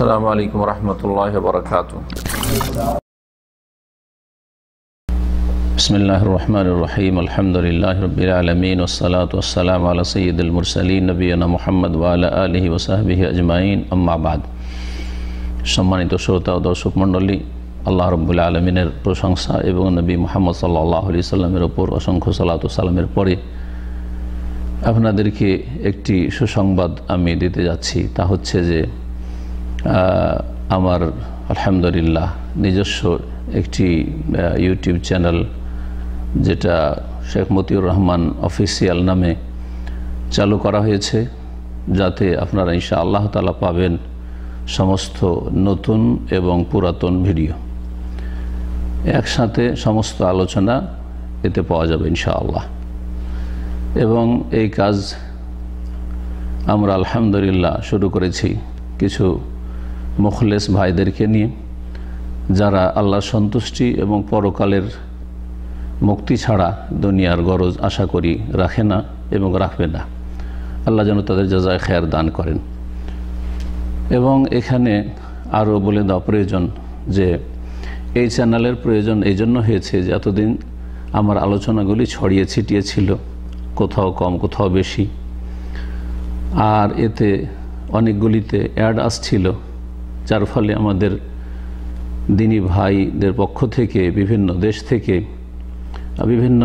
السلام عليكم ورحمة الله وبركاته بسم الله الرحمن الرحيم الحمد لله رب العالمين والصلاة والسلام على سيد المرسلين نبينا محمد وعلى آله وصحبه أجمعين أما بعد সম্মানিত শ্রোতা ও দর্শক মণ্ডলী আল্লাহ রব্বুল্লা আলমিনের প্রশংসা এবং নবী মোহাম্মদ সাল্লাহ আলি সাল্লামের ওপর অসংখ্য সালাত সালামের পরে আপনাদেরকে একটি সুসংবাদ আমি দিতে যাচ্ছি তা হচ্ছে যে আমার আলহামদুলিল্লাহ নিজস্ব একটি ইউটিউব চ্যানেল যেটা শেখ মতিউর রহমান অফিসিয়াল নামে চালু করা হয়েছে, যাতে আপনারা ইনশা আল্লাহ তালা পাবেন সমস্ত নতুন এবং পুরাতন ভিডিও একসাথে সমস্ত আলোচনা এতে পাওয়া যাবে ইনশাআল্লাহ। এবং এই কাজ আমরা আলহামদুলিল্লাহ শুরু করেছি কিছু মুখলেস ভাইদেরকে নিয়ে, যারা আল্লাহ সন্তুষ্টি এবং পরকালের মুক্তি ছাড়া দুনিয়ার গরজ আশা করি রাখে না এবং রাখবে না। আল্লাহ যেন তাদের যাজায় খেয়ার দান করেন। এবং এখানে আরও বলে দেওয়া প্রয়োজন যে, এই চ্যানেলের প্রয়োজন এই জন্য হয়েছে যে, এতদিন আমার আলোচনাগুলি ছড়িয়ে ছিটিয়ে ছিল, কোথাও কম, কোথাও বেশি। আর এতে অনেকগুলিতে অ্যাড আসছিল। যার ফলে আমাদের দিনী ভাইদের পক্ষ থেকে, বিভিন্ন দেশ থেকে বিভিন্ন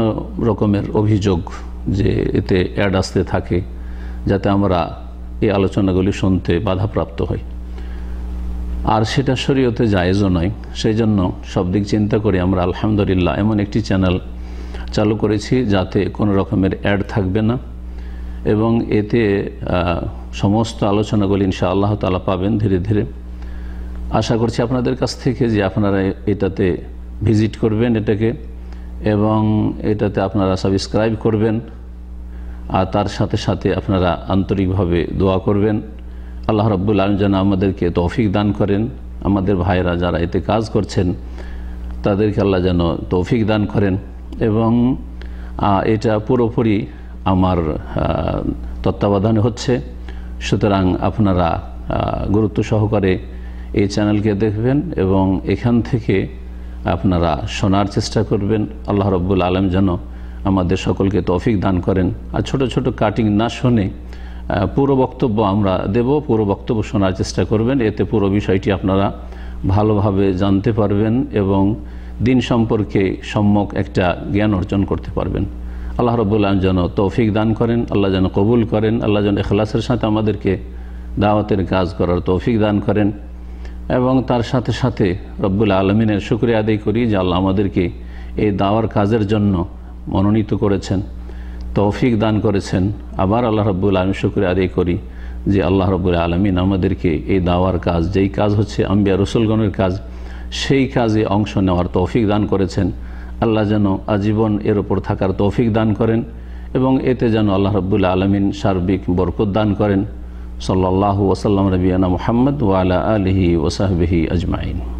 রকমের অভিযোগ যে এতে অ্যাড আসতে থাকে, যাতে আমরা এই আলোচনাগুলি শুনতে বাধাপ্রাপ্ত হই। আর সেটা শরীয়তে জায়েজও নয়। সেই জন্য সব দিক চিন্তা করে আমরা আলহামদুলিল্লাহ এমন একটি চ্যানেল চালু করেছি যাতে কোনো রকমের অ্যাড থাকবে না। এবং এতে সমস্ত আলোচনাগুলি ইনশা আল্লাহ তালা পাবেন ধীরে ধীরে। আশা করছি আপনাদের কাছ থেকে যে আপনারা এটাতে ভিজিট করবেন এটাকে এবং এটাতে আপনারা সাবস্ক্রাইব করবেন আর তার সাথে সাথে আপনারা আন্তরিকভাবে দোয়া করবেন। আল্লাহ রব্বুল আলম যেন আমাদেরকে তৌফিক দান করেন। আমাদের ভাইরা যারা এতে কাজ করছেন, তাদেরকে আল্লাহ যেন তৌফিক দান করেন এবং এটা পুরোপুরি আমার তত্ত্বাবধানে হচ্ছে। সুতরাং আপনারা গুরুত্ব সহকারে এই চ্যানেলকে দেখবেন এবং এখান থেকে আপনারা শোনার চেষ্টা করবেন। আল্লাহ রব্বুল আলম যেন আমাদের সকলকে তৌফিক দান করেন। আর ছোট ছোট কাটিং না শুনে পুরো বক্তব্য আমরা দেব, পুরো বক্তব্য শোনার চেষ্টা করবেন। এতে পুরো বিষয়টি আপনারা ভালোভাবে জানতে পারবেন এবং দিন সম্পর্কে সম্যক একটা জ্ঞান অর্জন করতে পারবেন। আল্লাহ রব্বুল্লাহ যেন তৌফিক দান করেন, আল্লাহ যেন কবুল করেন, আল্লাহ যেন এখলাসের সাথে আমাদেরকে দাওয়াতের কাজ করার তৌফিক দান করেন। এবং তার সাথে সাথে রব্বুল আলমিনের শুক্রিয়া আদায় করি যে আল্লাহ আমাদেরকে এই দাওয়ার কাজের জন্য মনোনীত করেছেন, তৌফিক দান করেছেন। আবার আল্লাহ রব্বুল আলম শুক্রিয়া আদায় করি যে আল্লাহ রব্বুল আলমিন আমাদেরকে এই দাওয়ার কাজ, যেই কাজ হচ্ছে আম্বিয়া রসুলগণের কাজ, সেই কাজে অংশ নেওয়ার তৌফিক দান করেছেন। আল্লাহ যেন আজীবন এর ওপর থাকার তৌফিক দান করেন এবং এতে যেন আল্লাহ রব্বুল আলমিন সার্বিক বরকত দান করেন। صلى الله وسلم نبينا محمد وعلى آله وصحبه أجمعين.